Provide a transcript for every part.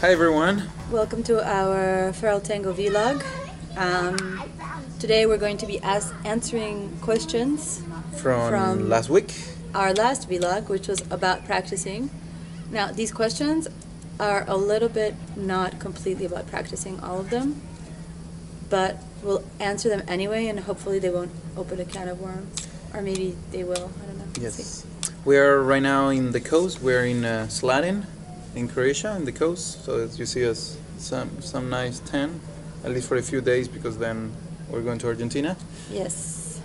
Hi everyone. Welcome to our Feral Tango vlog. Um, today we're going to be answering questions From, From- last week. our last vlog, which was about practicing. Now, these questions are a little bit not completely about practicing all of them, but we'll answer them anyway, and hopefully they won't open a can of worms, or maybe they will. I don't know. Yes. We are right now in the coast. We're in uh, Slatin, in Croatia, in the coast. So as you see us, some some nice tan, at least for a few days, because then we're going to Argentina. Yes.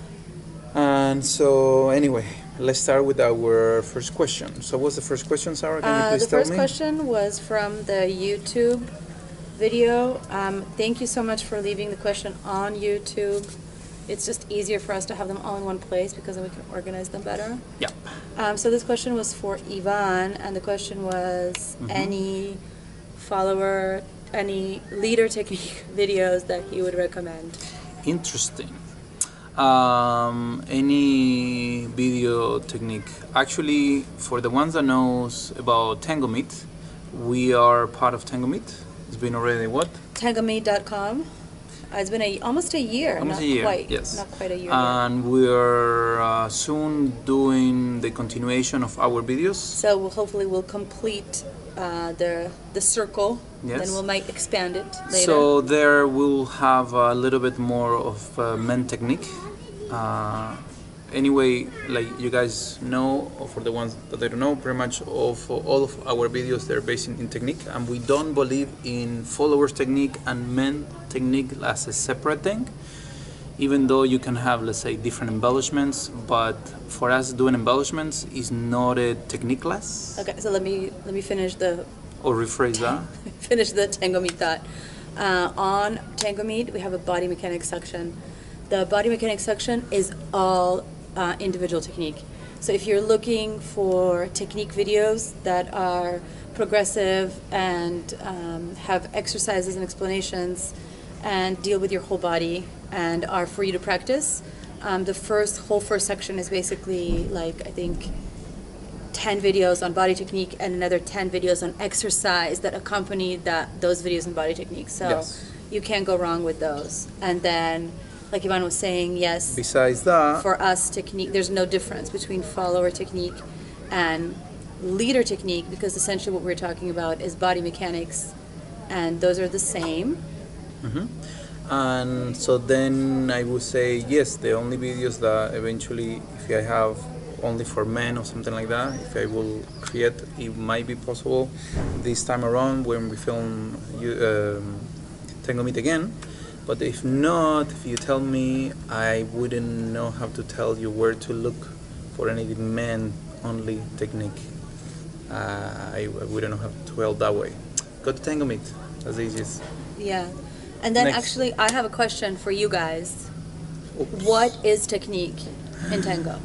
And so anyway, let's start with our first question. So what's the first question, Sara? Can you Uh, please the first question was from the YouTube video. Um, thank you so much for leaving the question on YouTube. It's just easier for us to have them all in one place because then we can organize them better. Yeah. Um, so this question was for Ivan, and the question was Mhm. any follower, any leader technique videos that he would recommend. Interesting. Um, any video technique? Actually, for the ones that knows about Tango Meet, we are part of Tango Meet. It's been already what? Tangomeet.com. Uh, it's been a, almost a year. Almost not a year. Quite, yes. Not quite a year. yet. And we are uh, soon doing the continuation of our videos. So we'll, hopefully we'll complete uh, the the circle. Yes. Then we might expand it later. So there we'll have a little bit more of uh, men technique. Anyway, like you guys know, or for the ones that they don't know, pretty much of all of our videos they're based in, in technique, and we don't believe in followers technique and men technique as a separate thing. Even though you can have, let's say, different embellishments, but for us, doing embellishments is not a technique class. okay. So let me let me finish the Or rephrase that. finish the Tango Meet thought. Uh, on Tango Meet, we have a body mechanics section. The body mechanics section is all uh, individual technique. So if you're looking for technique videos that are progressive and um, have exercises and explanations and deal with your whole body and are for you to practice, um, the first whole first section is basically like I think 10 videos on body technique and another 10 videos on exercise that accompany that those videos on body technique. So Yes. you can't go wrong with those. And then, like Ivan was saying, yes, Besides that, for us, technique, there's no difference between follower technique and leader technique because essentially what we're talking about is body mechanics and those are the same. Mhm. And so then I would say yes, the only videos that eventually, if I have only for men or something like that, if I will create, it might be possible this time around when we film you, um, Tango Meet again. But if not, if you tell me, I wouldn't know how to tell you where to look for any men only technique. Uh, I, I wouldn't know how to help that way. Go to Tango Meet. Easiest. Yeah. And then Next. actually, I have a question for you guys. Oops. what is technique in tango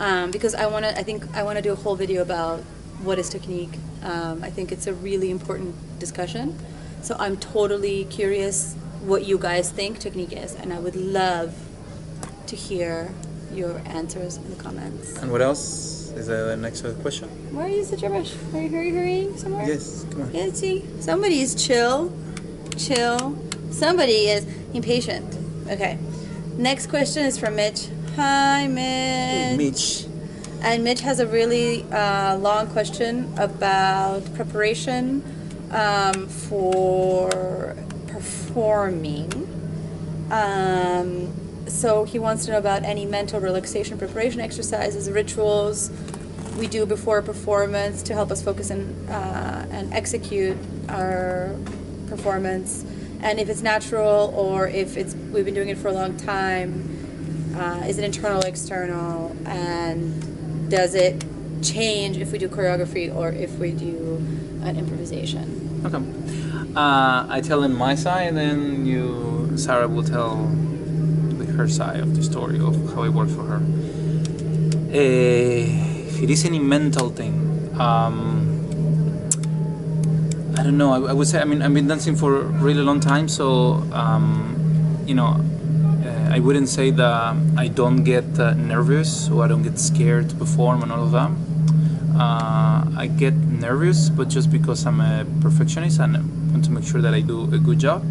um, because i want to i think i want to do a whole video about what is technique um, i think it's a really important discussion so i'm totally curious what you guys think technique is and i would love to hear your answers in the comments And what else is there the next question? why are you such a rush are you hurry hurrying somewhere Yes, come on. yeah, see, somebody is chill, chill. Somebody is impatient. Okay. Next question is from Mitch. Hi, Mitch. Mitch. And Mitch has a really uh, long question about preparation um, for performing. Um, so he wants to know about any mental relaxation preparation exercises, rituals we do before a performance to help us focus and uh, and execute our performance, and if it's natural or if it's we've been doing it for a long time. Uh, is it internal, external, and does it change if we do choreography or if we do an improvisation? Okay. Uh, I tell him my side, and then you, Sara, will tell her side of the story of how it worked for her. Uh, if it is any mental thing, um, I don't know. I, I would say. I mean, I've been dancing for a really long time, so um, you know, uh, I wouldn't say that I don't get uh, nervous or I don't get scared to perform and all of that. Uh, I get nervous, but just because I'm a perfectionist and to make sure that I do a good job.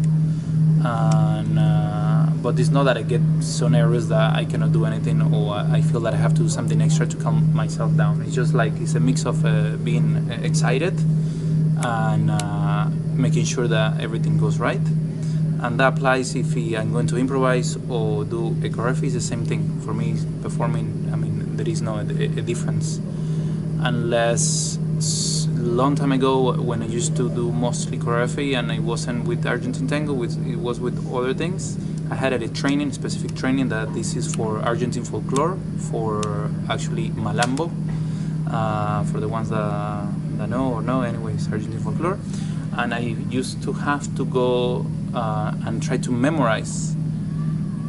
And, uh, but it's not that I get so nervous that I cannot do anything or I feel that I have to do something extra to calm myself down. It's just like it's a mix of uh, being excited and uh, making sure that everything goes right. And that applies if I'm going to improvise or do a choreography. It's the same thing for me. Performing, I mean, there is no a, a difference, unless long time ago when I used to do mostly choreography and I wasn't with Argentine tango, it was with other things. I had a training, specific training that this is for Argentine folklore, for actually malambo, uh, for the ones that, that know or know, anyways, Argentine folklore. And I used to have to go uh, and try to memorize.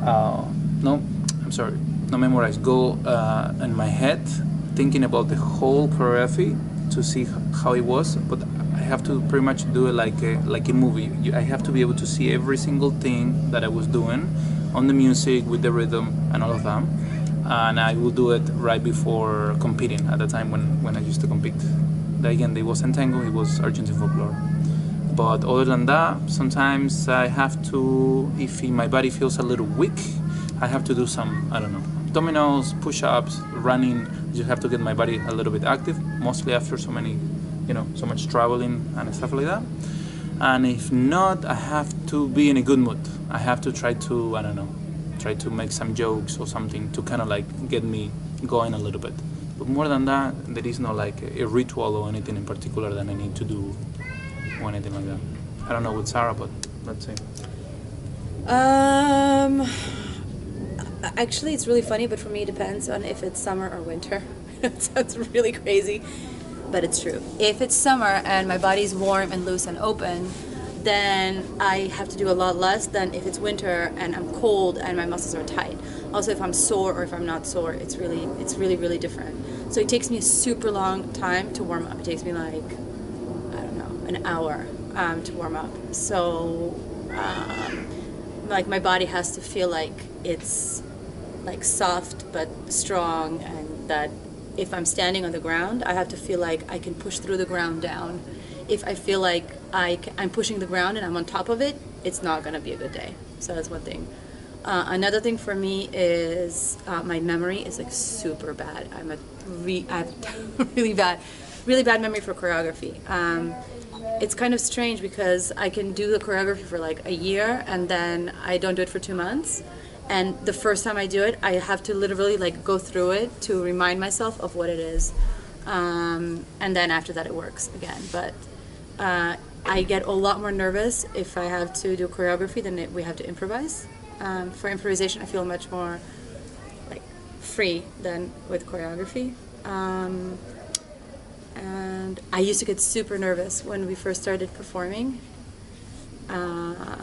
Uh, no, I'm sorry, not memorize. Go uh, in my head, thinking about the whole choreography to see how it was. But I have to pretty much do it like a, like a movie. I have to be able to see every single thing that I was doing on the music with the rhythm and all of that. And I will do it right before competing at the time when, when I used to compete. Again, it wasn't tango, it was Argentine folklore. But other than that, sometimes I have to, if my body feels a little weak, I have to do some, I don't know, dominoes, push ups, running. I just have to get my body a little bit active, mostly after so many, you know, so much traveling and stuff like that. And if not, I have to be in a good mood. I have to try to, I don't know, try to make some jokes or something to kind of like get me going a little bit. But more than that, there is no like a ritual or anything in particular that I need to do or anything like that. I don't know with Sara, but let's see. Um, actually, it's really funny, but for me, it depends on if it's summer or winter. it sounds really crazy, but it's true. If it's summer and my body's warm and loose and open, then I have to do a lot less than if it's winter and I'm cold and my muscles are tight. Also, if I'm sore or if I'm not sore, it's really, it's really, really different. So it takes me a super long time to warm up. It takes me like I don't know, an hour um, to warm up. So, um, like my body has to feel like it's like soft but strong, and that if I'm standing on the ground, I have to feel like I can push through the ground down. If I feel like I I'm pushing the ground and I'm on top of it, it's not gonna be a good day. So that's one thing. Uh, another thing for me is uh, my memory is like super bad. I'm a re- I have really bad, really bad memory for choreography. Um, it's kind of strange because I can do the choreography for like a year and then I don't do it for two months. And the first time I do it, I have to literally like go through it to remind myself of what it is. Um, and then after that, it works again. But uh, I get a lot more nervous if I have to do choreography than if we have to improvise. Um, for improvisation, I feel much more like free than with choreography. Um, and I used to get super nervous when we first started performing. Uh,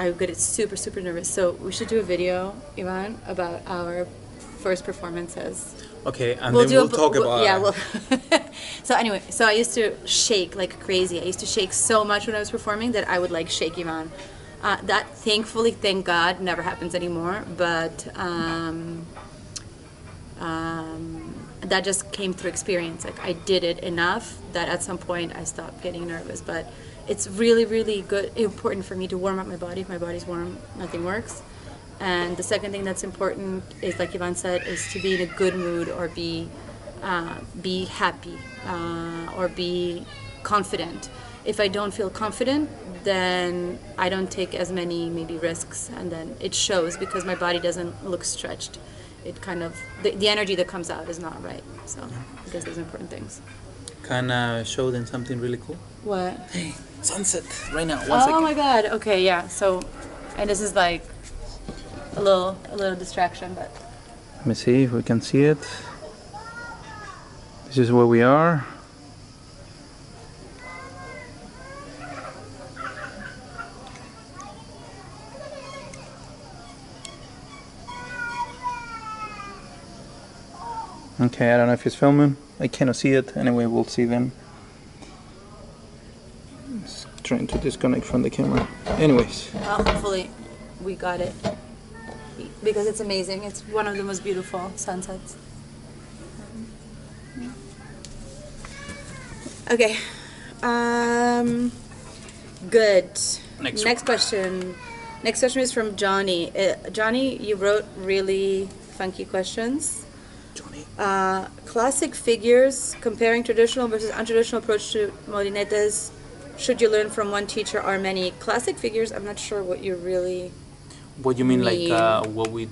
I would get super, super nervous. So we should do a video, Ivan, about our first performances. Okay, and We'll then a we'll bu- talk we'll- about yeah. We'll so anyway, so I used to shake like crazy. I used to shake so much when I was performing that I would like shake Ivan. Uh, that thankfully, thank God, never happens anymore. But um, um, that just came through experience. Like I did it enough that at some point I stopped getting nervous. But it's really, really good, important for me to warm up my body. If my body's warm, nothing works. And the second thing that's important is, like Ivan said, is to be in a good mood or be uh, be happy uh, or be confident. If I don't feel confident, then I don't take as many maybe risks, and then it shows because my body doesn't look stretched. It kind of the, the energy that comes out is not right. So I guess those are important things. Can I show them something really cool? What? Hey, sunset right now. One oh second. my god. Okay, yeah. So, and this is like a little a little distraction, but Let me see if we can see it. This is where we are. Okay, I don't know if it's filming. I cannot see it. Anyway, we'll see then. Trying to disconnect from the camera. Anyways, well, hopefully we got it. because it's amazing. It's one of the most beautiful sunsets. Okay. Um, good. Next Next question. Next question is from Johnny. Uh, Johnny, you wrote really funky questions. Johnny. Uh, classic figures comparing traditional versus untraditional approach to molinetes. Should you learn from one teacher or many classic figures? I'm not sure what you really. What you mean, like uh, what we?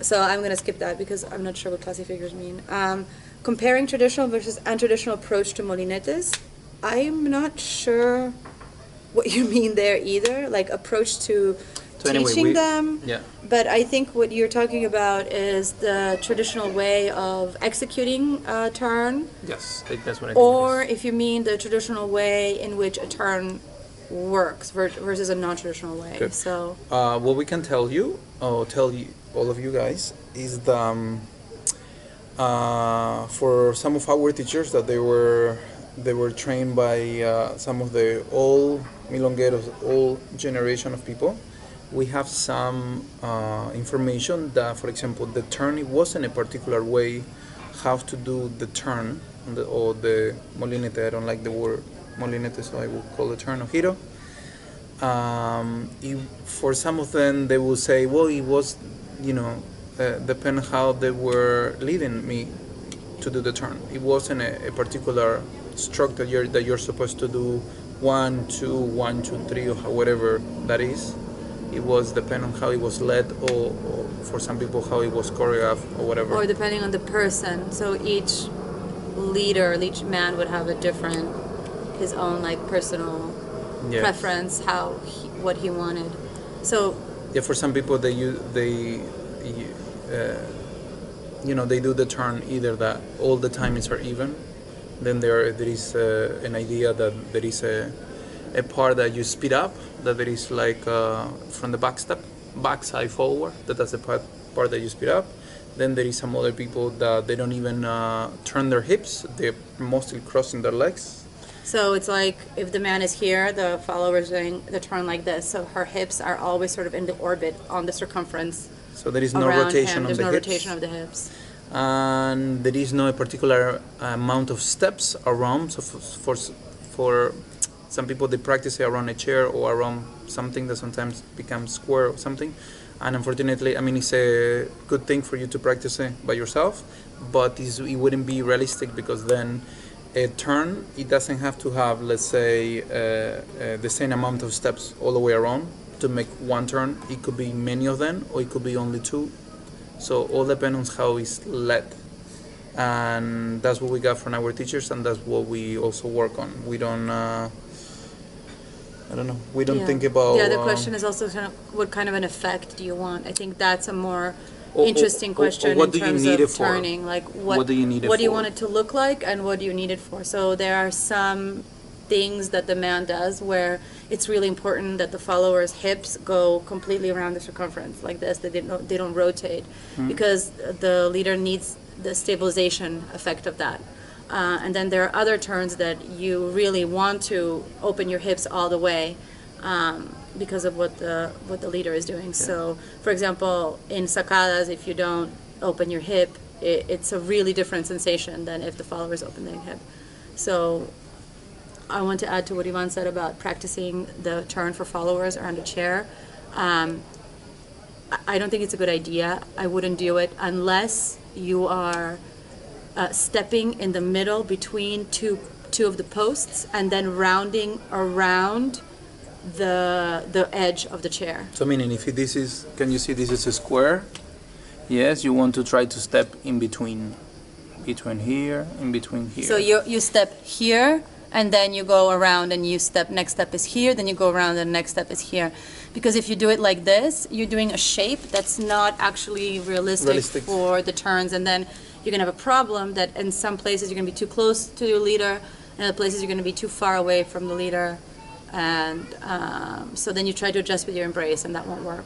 So I'm gonna skip that because I'm not sure what classic figures mean. Um, comparing traditional versus untraditional approach to molinetes. I'm not sure what you mean there either. Like approach to So anyway, teaching we- them. Yeah. But I think what you're talking about is the traditional way of executing a turn, Yes, that's what I. or if you mean the traditional way in which a turn works versus a non-traditional way. Okay. So. Uh, what we can tell you, or tell you, all of you guys, is that um, uh, for some of our teachers that they were they were trained by uh, some of the old milongueros, old generation of people. We have some uh, information that, for example, the turn it wasn't a particular way how to do the turn the, or the molinete. I don't like the word molinete, so I will call it turn or giro. Um, it, for some of them, they will say, well, it was, you know, uh, depend how they were leading me to do the turn. It wasn't a, a particular stroke that you're that you're supposed to do one, two, one, two, three, or whatever that is. It was depend on how it was led, or, or for some people how it was choreographed, or whatever. or depending on the person. So each leader, each man would have a different, his own like personal Yeah. preference, how he, what he wanted. So Yeah, for some people they use they, uh, you know, they do the turn either that all the timings are even. Then there there is uh, an idea that there is a a part that you speed up, that there is like uh, from the back step, back side forward. That that's the part part that you speed up. Then there is some other people that they don't even uh, turn their hips; they're mostly crossing their legs. So it's like if the man is here, the follower is doing the turn like this. So her hips are always sort of in the orbit on the circumference So there is no rotation him. There's the no hips. rotation of the hips. and there is no particular amount of steps around. So for, for for some people, they practice it around a chair or around something that sometimes becomes square or something. And unfortunately, I mean, it's a good thing for you to practice it by yourself, but it wouldn't be realistic because then a turn it doesn't have to have, let's say, uh, uh, the same amount of steps all the way around to make one turn. It could be many of them, or it could be only two. So all depends on how it's led, and that's what we got from our teachers, and that's what we also work on. We don't, uh, I don't know, we don't Yeah. think about. The other um, question is also kind of what kind of an effect do you want? I think that's a more Or- or- interesting or- or question what in do you terms need of it for? turning. Like what, What do you need it what do you for? want it to look like and what do you need it for? So there are some things that the man does where it's really important that the follower's hips go completely around the circumference like this. They don't they don't rotate Hmm. because the leader needs the stabilization effect of that. Uh, and then there are other turns that you really want to open your hips all the way um, because of what the what the leader is doing. So, for example, in sacadas, if you don't open your hip, it, it's a really different sensation than if the followers open their hip. So, I want to add to what Ivan said about practicing the turn for followers around a chair. Um, I don't think it's a good idea. I wouldn't do it unless you are uh, stepping in the middle between two two of the posts and then rounding around the the edge of the chair. So meaning, if this is, can you see this is a square? Yes, you want to try to step in between, between here, in between here. So you you step here and then you go around and you step next step is here, then you go around and next step is here. Because if you do it like this, you're doing a shape that's not actually realistic, Realistic. for the turns and then you're gonna have a problem that in some places you're gonna be too close to your leader, and other places you're gonna be too far away from the leader. And um, so then you try to adjust with your embrace and that won't work.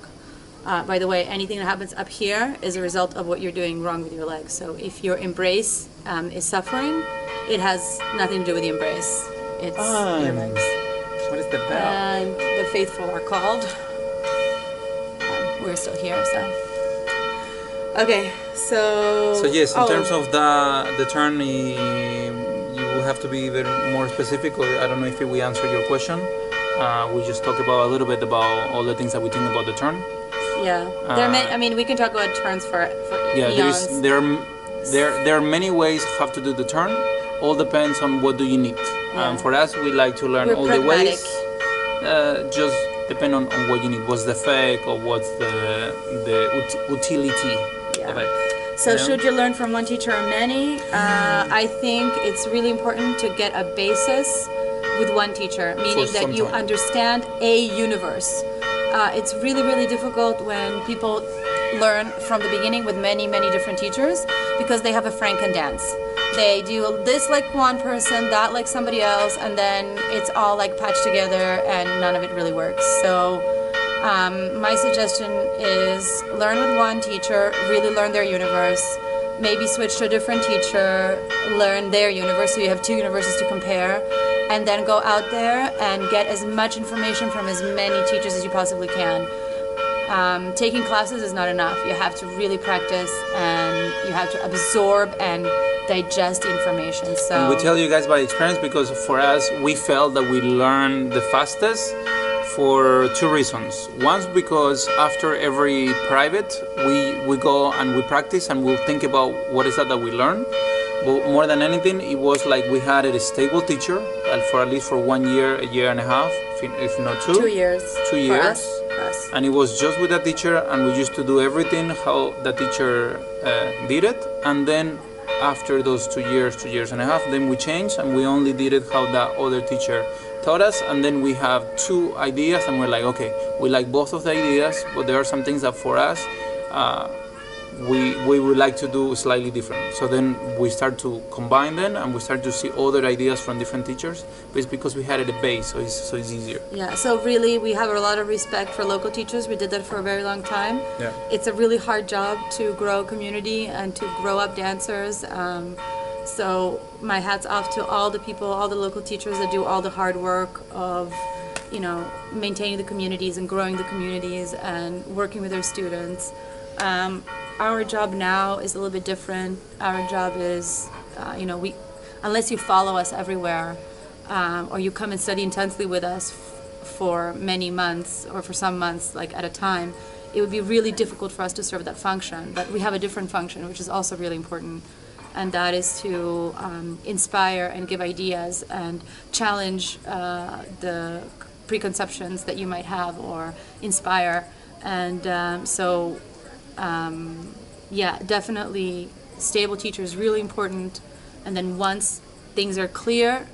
Uh, by the way, anything that happens up here is a result of what you're doing wrong with your legs. So if your embrace um, is suffering, it has nothing to do with the embrace. It's Ah, your legs. what is the bell? And the faithful are called. Um, we're still here. So okay, so So yes, in oh, terms of the the turn, you will have to be even more specific. Or I don't know if we answered your question. Uh, we just talked about a little bit about all the things that we think about the turn. yeah, there. Are uh, I mean, we can talk about turns for for Yeah, there eons. is there there there are many ways how to do the turn. All depends on what do you need. Yeah. Um, for us, we like to learn We're all the pragmatic. ways. Uh, just depend on, on what you need. What's the effect or what's the the ut- utility Yeah. So should you learn from one teacher or many? Uh, I think it's really important to get a basis with one teacher, meaning that you understand a universe. Uh, it's really, really difficult when people learn from the beginning with many, many different teachers because they have a franken dance. They do this like one person, that like somebody else, and then it's all like patched together and none of it really works. So um, my suggestion is learn with one teacher, really learn their universe, maybe switch to a different teacher, learn their universe, so you have two universes to compare, and then go out there and get as much information from as many teachers as you possibly can. Um, taking classes is not enough. You have to really practice and you have to absorb and digest information. So We tell you guys by experience because for us, we felt that we learned the fastest for two reasons. One because after every private, we, we go and we practice and we'll think about what is that that we learn. But more than anything, it was like we had a stable teacher uh, for at least for one year, a year and a half, if, not two. two years. Two years. us, us. and it was just with the teacher and we used to do everything how the teacher uh, did it and then after those two years two years and a half then we changed and we only did it how the other teacher taught us and then we have two ideas and we're like okay we like both of the ideas but there are some things that for us uh, we, we would like to do slightly different. So then we start to combine them and we start to see other ideas from different teachers. But it's because we had it a base, so it's, so it's easier. Yeah, so really, we have a lot of respect for local teachers. We did that for a very long time. Yeah. It's a really hard job to grow a community and to grow up dancers. Um, so my hats off to all the people, all the local teachers that do all the hard work of, you know, maintaining the communities and growing the communities and working with their students. Um, our job now is a little bit different. Our job is, uh, you know, we, unless you follow us everywhere, um, or you come and study intensely with us for many months or for some months, like at a time, it would be really difficult for us to serve that function. But we have a different function, which is also really important, and that is to um, inspire and give ideas and challenge uh, the preconceptions that you might have or inspire. And um, so um, yeah, definitely stable teacher is really important. And then once things are clear,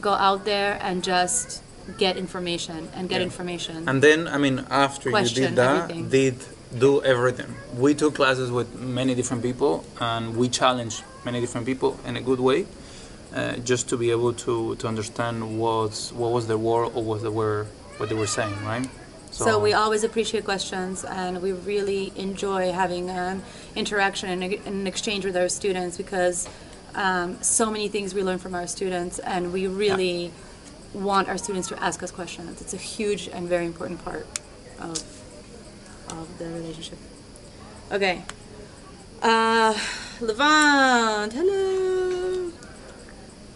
go out there and just get information and get Yeah. information. And then, I mean, after you did that, everything. did do everything. We took classes with many different people, and we challenged many different people in a good way, uh, just to be able to, to understand what's what was the word or what they were what they were saying, right? so we always appreciate questions and we really enjoy having an interaction and an exchange with our students because um, so many things we learn from our students and we really want our students to ask us questions. It's a huge and very important part of, of the relationship. Okay. Uh, Levant, hello.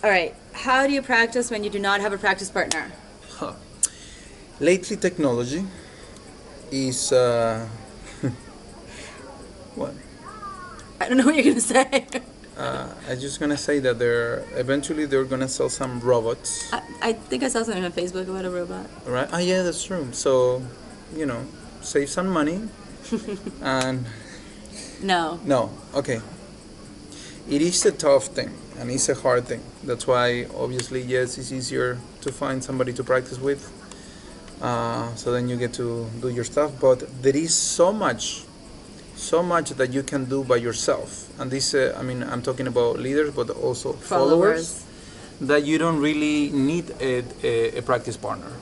All right. How do you practice when you do not have a practice partner? Huh. lately technology is uh, what I don't know what you're gonna say. uh, I'm just gonna say that they're eventually they're gonna sell some robots, I, I think I saw something on Facebook about a robot. right? Ah, yeah, that's true. So, you know, save some money and No. No, okay. It is a tough thing and it's a hard thing. That's why, obviously, yes, it's easier to find somebody to practice with. Uh, so then you get to do your stuff. But there is so much, so much that you can do by yourself. And this, uh, I mean, I'm talking about leaders, but also followers, that you don't really need a, a, a practice partner.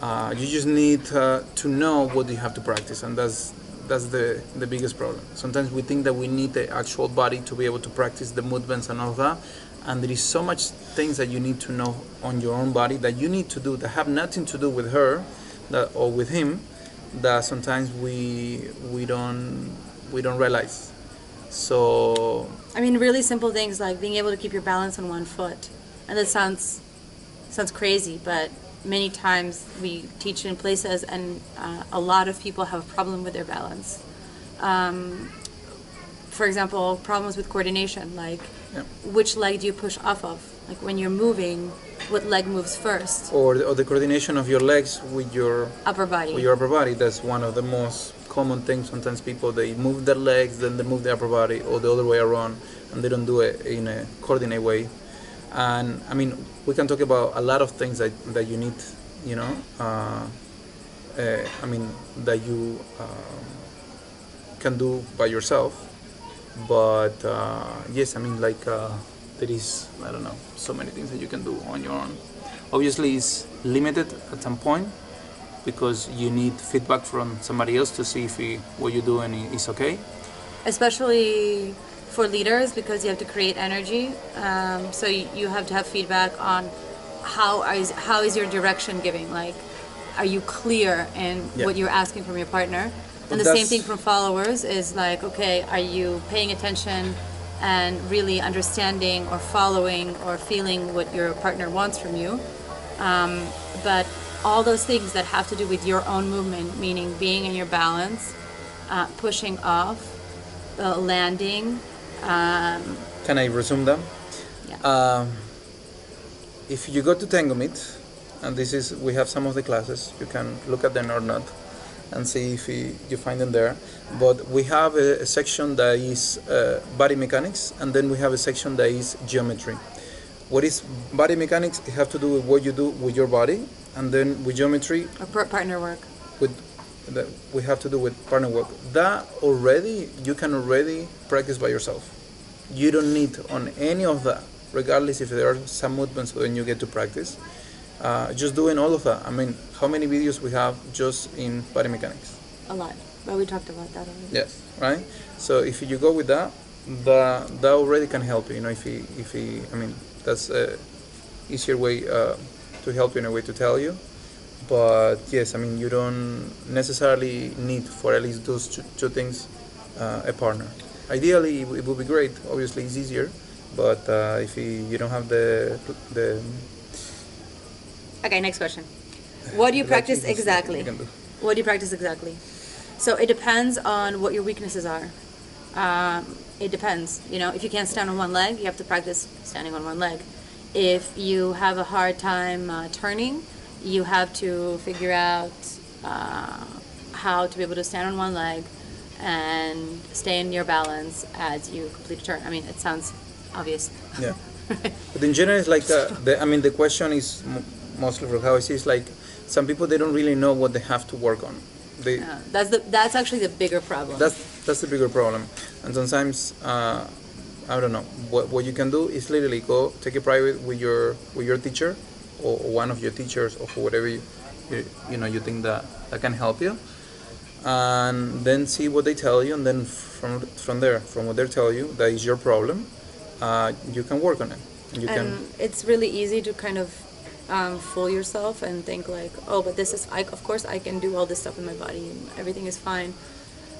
Uh, you just need uh, to know what you have to practice, and that's that's the the biggest problem. Sometimes we think that we need the actual body to be able to practice the movements and all that, and there is so much things that you need to know on your own body that you need to do that have nothing to do with her, that or with him, that sometimes we we don't we don't realize. So I mean, really simple things like being able to keep your balance on one foot, and that sounds sounds crazy, but many times we teach in places, and uh, a lot of people have a problem with their balance. Um, for example, problems with coordination, like Yeah. which leg do you push off of? Like when you're moving, what leg moves first? or the, or the coordination of your legs with your Upper body. with your upper body. That's one of the most common things. Sometimes people they move their legs, then they move the upper body, or the other way around, and they don't do it in a coordinated way. And I mean, we can talk about a lot of things that, that you need, you know. Uh, uh, I mean, that you um, can do by yourself. But uh, yes, I mean, like uh, there is, I don't know, so many things that you can do on your own. Obviously, it's limited at some point because you need feedback from somebody else to see if he, what you're doing is okay. especially for leaders because you have to create energy. Um, so you, you have to have feedback on how is how is your direction giving? Like, are you clear in Yeah. what you're asking from your partner? And But the same thing from followers is like, okay, are you paying attention and really understanding or following or feeling what your partner wants from you? Um, but all those things that have to do with your own movement, meaning being in your balance, uh, pushing off, uh, landing. Um, Can I resume them? yeah. Um, if you go to Tango Meet, and this is we have some of the classes, you can look at them or not, and see if you, you find them there. But we have a, a section that is uh, body mechanics, and then we have a section that is geometry. What is body mechanics? It have to do with what you do with your body, and then with geometry, or partner work. with that we have to do with partner work. That already you can already practice by yourself. You don't need on any of that, regardless if there are some movements when you get to practice. Uh, just doing all of that. I mean, how many videos we have just in body mechanics? A lot. But we talked about that already. Yes, right. So if you go with that, that that already can help you. You know, if he if he, I mean, that's a easier way uh, to help you in a way to tell you. But yes, I mean, you don't necessarily need for at least those two, two things uh, a partner. Ideally, it, it would be great. Obviously, it's easier. But uh, if you, you don't have the the Okay, next question. What do you practice exactly? you can do. What do you practice exactly? So it depends on what your weaknesses are. Um, it depends. You know, if you can't stand on one leg, you have to practice standing on one leg. If you have a hard time uh, turning, you have to figure out uh, how to be able to stand on one leg and stay in your balance as you complete a turn. I mean, it sounds obvious. Yeah. But in general, it's like uh, the, I mean, the question is m- mostly for how I see. It's like some people they don't really know what they have to work on. They Yeah, that's the that's actually the bigger problem. that's that's the bigger problem. And sometimes uh, I don't know what what you can do is literally go take a private with your with your teacher or, one of your teachers or whatever you, you you know you think that that can help you, and then see what they tell you, and then from from there from what they tell you that is your problem, uh, you can work on it. You can. it's really easy to kind of um, fool yourself and think like, oh, but this is, I, of course, I can do all this stuff in my body and everything is fine.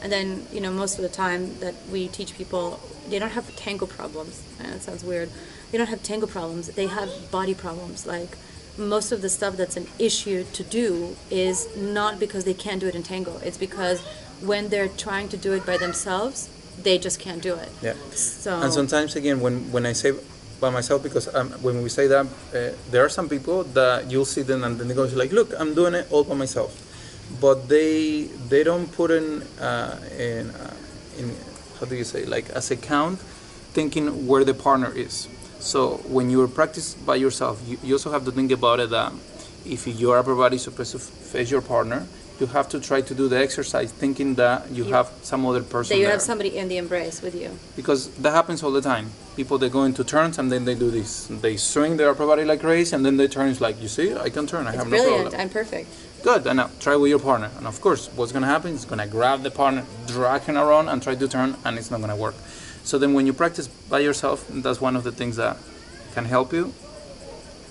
And then, you know, most of the time that we teach people, they don't have tango problems. And it sounds weird. They don't have tango problems. They have body problems. Like most of the stuff that's an issue to do is not because they can't do it in tango. It's because when they're trying to do it by themselves, they just can't do it. Yeah. So And sometimes again, when when I say by myself, because um, when we say that, uh, there are some people that you'll see them and then they go like, "Look, I'm doing it all by myself," but they they don't put in uh, in uh, in how do you say like as a count, thinking where the partner is. So when you practice by yourself, you, you also have to think about it that if your upper body is supposed to face your partner, you have to try to do the exercise thinking that you You- have some other person that you there have somebody in the embrace with you. because that happens all the time. People they go into turns and then they do this. They swing their upper body like crazy and then they turn. It's like you see, I can turn. I It's have no brilliant problem. and perfect. Good. And now try with your partner. And of course, what's gonna happen is gonna grab the partner, drag him around, and try to turn, and it's not gonna work. So then, when you practice by yourself, that's one of the things that can help you.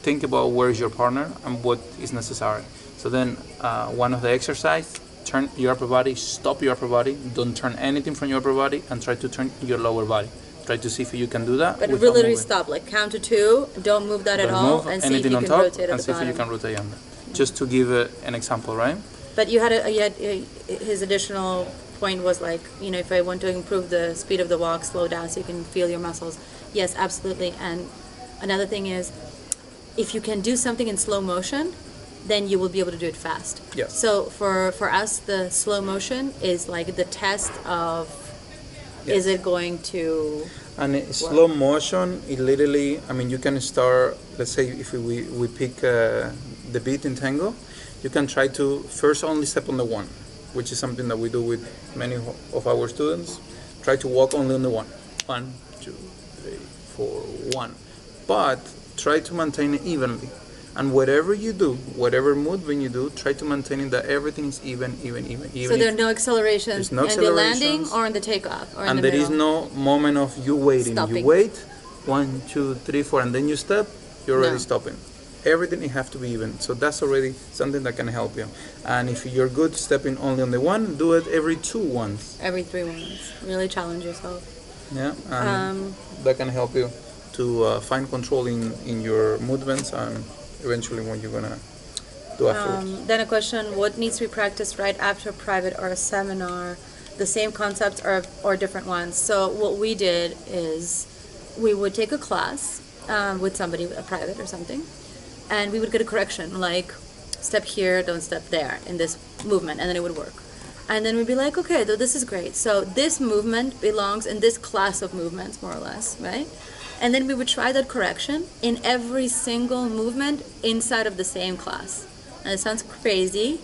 Think about where is your partner and what is necessary. So then, uh, one of the exercise turn your upper body, stop your upper body, don't turn anything from your upper body, and try to turn your lower body. Try to see if you can do that. But really moving. stop, like count to two, don't move that at Don't all, move and see if you can top, rotate and see if you can rotate under. Just to give a, an example, right? But you had a, you had, uh, his additional point was like, you know, if I want to improve the speed of the walk, slow down so you can feel your muscles. Yes, absolutely. And another thing is, if you can do something in slow motion, then you will be able to do it fast. Yes. So for for us, the slow motion is like the test of, is it going to? And slow motion, it literally, I mean, you can start, let's say if we, we pick uh, the beat in tango, you can try to first only step on the one, which is something that we do with many of our students. Try to walk only on the one. One, two, three, four, one. But try to maintain it evenly. And whatever you do, whatever movement you do, try to maintain it that everything is even, even, even, even. So there are no accelerations no in the landing or in the takeoff or in and the there is middle. no moment of you waiting. Stopping. You wait, one, two, three, four, and then you step. You're already No. stopping. Everything it have to be even. So that's already something that can help you. And if you're good stepping only on the one, do it every two ones. Every three ones. Really challenge yourself. Yeah, Um, that can help you to uh, find control in, in your movements and eventually when you're gonna do afterwards. Um, then a question: What needs to be practiced right after a private or a seminar? The same concepts or or different ones. So what we did is we would take a class um, with somebody, a private or something, and we would get a correction like step here, don't step there in this movement, and then it would work. And then we'd be like, okay, though this is great. So this movement belongs in this class of movements, more or less, right? And then we would try that correction in every single movement inside of the same class. And it sounds crazy,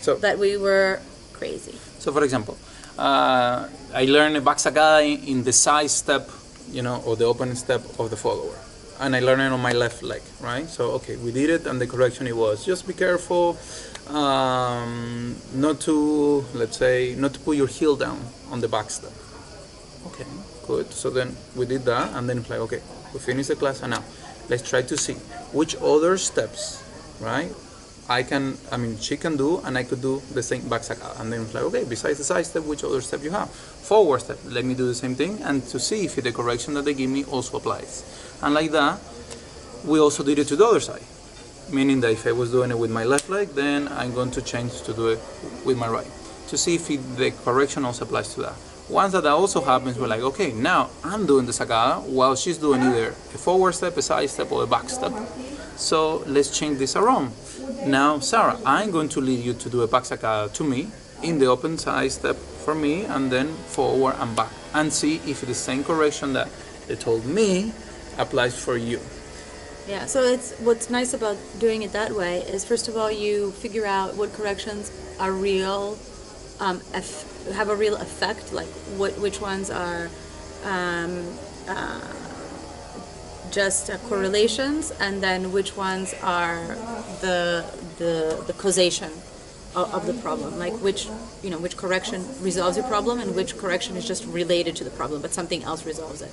so, but we were crazy. So, for example, uh, I learned a back sacada in, in the side step, you know, or the open step of the follower, and I learned it on my left leg, right? So, okay, we did it, and the correction it was just be careful, um, not to, let's say, not to put your heel down on the back step. Okay, good. So then we did that, and then it's like, okay, we finished the class, and now let's try to see which other steps, right? I can, I mean, she can do, and I could do the same back sacada. And then it's like, okay, besides the side step, which other step you have? Forward step, let me do the same thing, and to see if the correction that they give me also applies. And like that, we also did it to the other side. Meaning that if I was doing it with my left leg, then I'm going to change to do it with my right. To see if it, the correction also applies to that. Once that, that also happens, we're like, okay, now I'm doing the sacada while she's doing either a forward step, a side step, or a back step. So let's change this around. Now, Sara, I'm going to lead you to do a back sacada to me in the open side step for me, and then forward and back, and see if the same correction that they told me applies for you. Yeah, so it's what's nice about doing it that way is first of all you figure out what corrections are real, um, have a real effect, like what which ones are um, uh, just uh, correlations, and then which ones are the the the causation of, the problem, like which you know which correction resolves your problem and which correction is just related to the problem, but something else resolves it.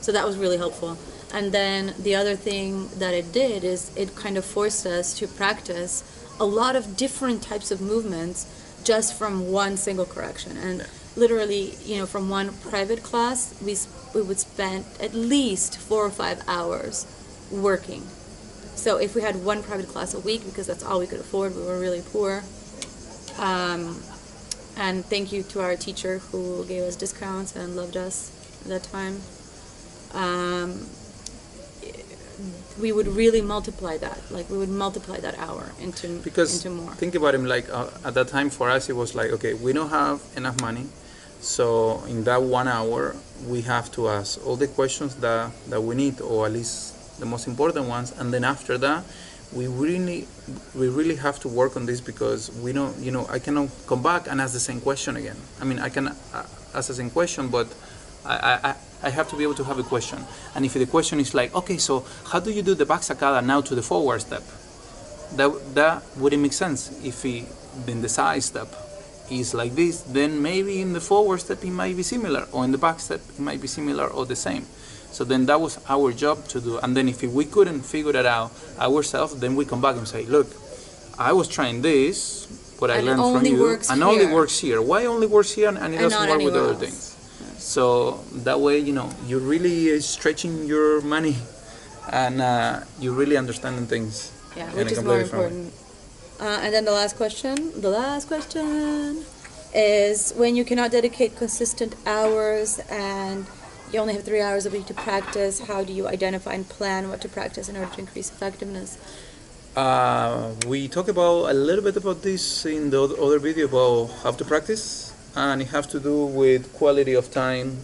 So that was really helpful. And then the other thing that it did is it kind of forced us to practice a lot of different types of movements just from one single correction. And literally, you know, from one private class, we, we would spend at least four or five hours working. So if we had one private class a week, because that's all we could afford, we were really poor. Um, and thank you to our teacher who gave us discounts and loved us at that time. Um, we would really multiply that. Like we would multiply that hour into because into more. think about him like uh, at that time for us it was like okay we don't have enough money so in that one hour we have to ask all the questions that that we need or at least the most important ones and then after that we really we really have to work on this because we don't you know i cannot come back and ask the same question again i mean i can uh, ask the same question but I, I, I- have to be able to have a question. And if the question is like, okay, so how do you do the back sacada now to the forward step? that that wouldn't make sense if he in the side step is like this then maybe in the forward step it might be similar or in the back step it might be similar or the same so then that was our job to do and then if we couldn't figure that out ourselves then we come back and say look I was trying this, what I And it learned from you, works and only works here. Why only works here and, and it And doesn't work with anywhere other else. things? So that way, you know, you're really stretching your money, and uh, you're really understanding things. Yeah, which is more completely different way. important. Uh, and then the last question, the last question is when you cannot dedicate consistent hours and you only have three hours a week to practice, how do you identify and plan what to practice in order to increase effectiveness? Uh, we talk about a little bit about this in the other video about how to practice, and it has to do with quality of time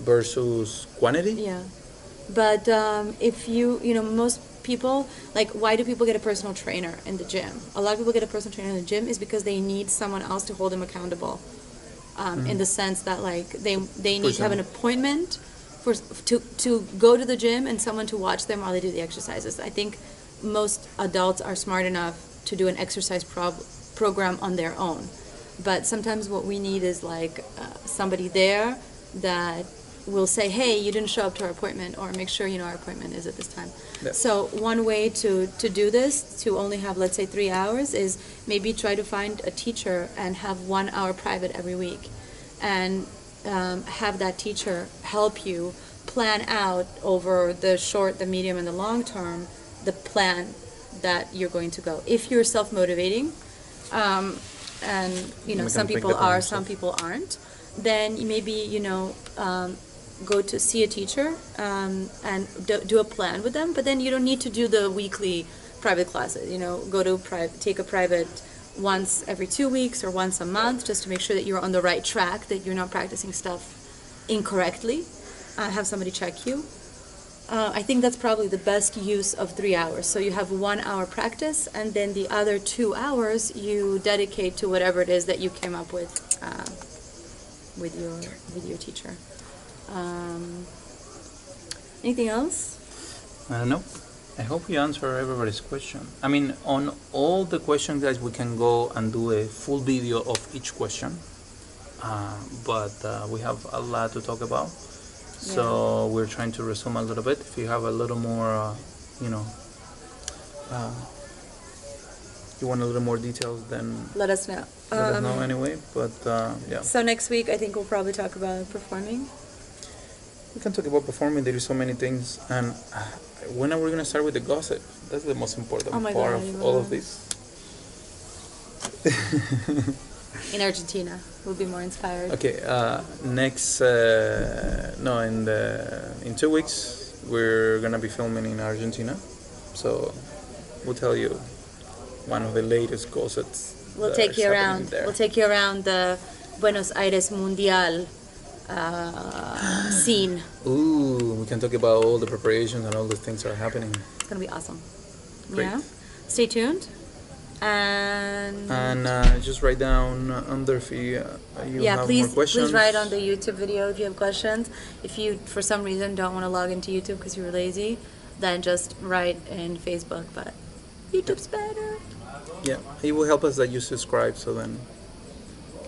versus quantity. Yeah. But um, if you, you know, most people, like, why do people get a personal trainer in the gym? A lot of people get a personal trainer in the gym is because they need someone else to hold them accountable. Um, In the sense that, like, they they need to have an appointment for to to go to the gym and someone to watch them while they do the exercises. I think most adults are smart enough to do an exercise prob- program on their own. But sometimes what we need is like uh, somebody there that will say, "Hey, you didn't show up to our appointment," or make sure you know our appointment is at this time. Yeah. So one way to to do this, to only have let's say three hours, is maybe try to find a teacher and have one hour private every week, and um, have that teacher help you plan out over the short, the medium, and the long term the plan that you're going to go. If you're self motivating, um, and you know some people are, some people aren't, then maybe you know um, go to see a teacher um, and do, do a plan with them. But then you don't need to do the weekly private classes. You know, go to private, take a private once every two weeks or once a month, just to make sure that you're on the right track, that you're not practicing stuff incorrectly. Uh, have somebody check you. Uh, I think that's probably the best use of three hours. So you have one hour practice, and then the other two hours you dedicate to whatever it is that you came up with uh, with your with your teacher. Um, anything else? I don't know. I hope you answer everybody's question. I mean, on all the questions, guys, we can go and do a full video of each question. Uh, but uh, we have a lot to talk about. So we're trying to resume a little bit. If you have a little more, uh, you know, uh, you want a little more details, then Let us know. let us know Um, anyway. But uh, yeah, So next week, I think we'll probably talk about performing. We can talk about performing. There is so many things. And uh, when are we going to start with the gossip? That's the most important Oh part God, of all of this. In Argentina, we'll be more inspired. Okay, uh, next uh, no in the in two weeks we're gonna be filming in Argentina, so we'll tell you one of the latest gossips. We'll take you around. There. We'll take you around the Buenos Aires Mundial uh, scene. Ooh, we can talk about all the preparations and all the things that are happening. It's gonna be awesome. Great. Yeah. Stay tuned. And, And uh, just write down under if you, uh, you yeah, have please more questions. please write on the YouTube video if you have questions. If you for some reason don't want to log into YouTube because you're lazy, then just write in Facebook. But YouTube's better. Yeah, it will help us that you subscribe, so then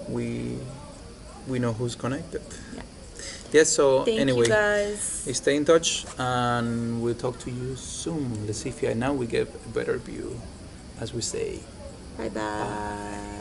we we know who's connected. Yes. So Thank anyway. Stay in touch and we'll talk to you soon. Let's see if now we get a better view, as we say. Bye bye.